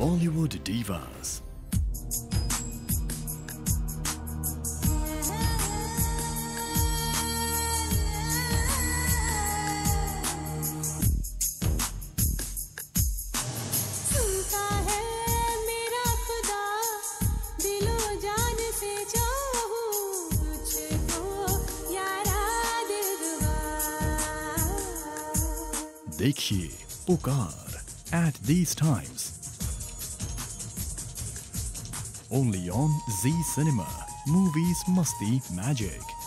Bollywood divas. सुनता है मेरा खुदा दिलो जान से चाहूं तुझको यारा दिलवा देखिए पुकार at these times. only on Z Cinema. Movies Musti Magic.